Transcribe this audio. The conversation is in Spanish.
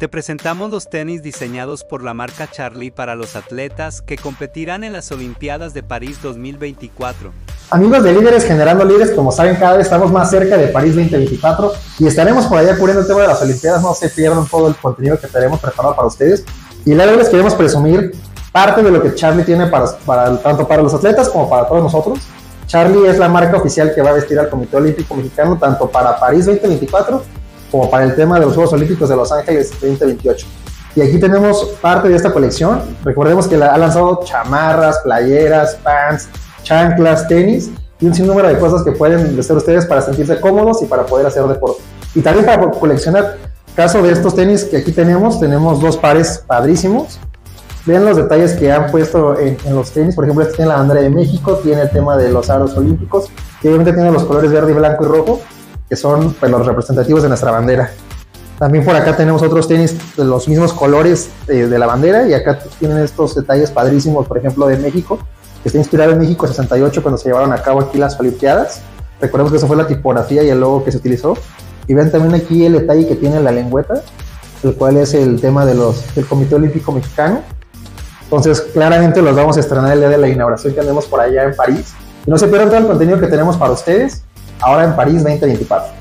Te presentamos los tenis diseñados por la marca Charlie para los atletas que competirán en las Olimpiadas de París 2024. Amigos de Líderes Generando Líderes, como saben, cada vez estamos más cerca de París 2024 y estaremos por allá cubriendo el tema de las Olimpiadas. No se pierdan todo el contenido que tenemos preparado para ustedes. Y la verdad les queremos presumir parte de lo que Charlie tiene para, para, tanto para los atletas como para todos nosotros. Charlie es la marca oficial que va a vestir al Comité Olímpico Mexicano tanto para París 2024 como para el tema de los Juegos Olímpicos de Los Ángeles 2028. Y aquí tenemos parte de esta colección. Recordemos que ha lanzado chamarras, playeras, pants, chanclas, tenis y un sinnúmero de cosas que pueden hacer ustedes para sentirse cómodos y para poder hacer deporte. Y también para coleccionar. Caso de estos tenis que aquí tenemos, tenemos dos pares padrísimos. Vean los detalles que han puesto en, los tenis. Por ejemplo, este tiene la bandera de México, tiene el tema de los aros olímpicos, que obviamente tiene los colores verde, blanco y rojo, que son pues, los representativos de nuestra bandera. También por acá tenemos otros tenis de los mismos colores de, la bandera y acá tienen estos detalles padrísimos, por ejemplo, de México, que está inspirado en México 68 cuando se llevaron a cabo aquí las Olimpiadas. Recordemos que esa fue la tipografía y el logo que se utilizó. Y ven también aquí el detalle que tiene la lengüeta, el cual es el tema de los, del Comité Olímpico Mexicano. Entonces, claramente los vamos a estrenar el día de la inauguración que tenemos por allá en París. Y no se pierdan todo el contenido que tenemos para ustedes ahora en París 2024.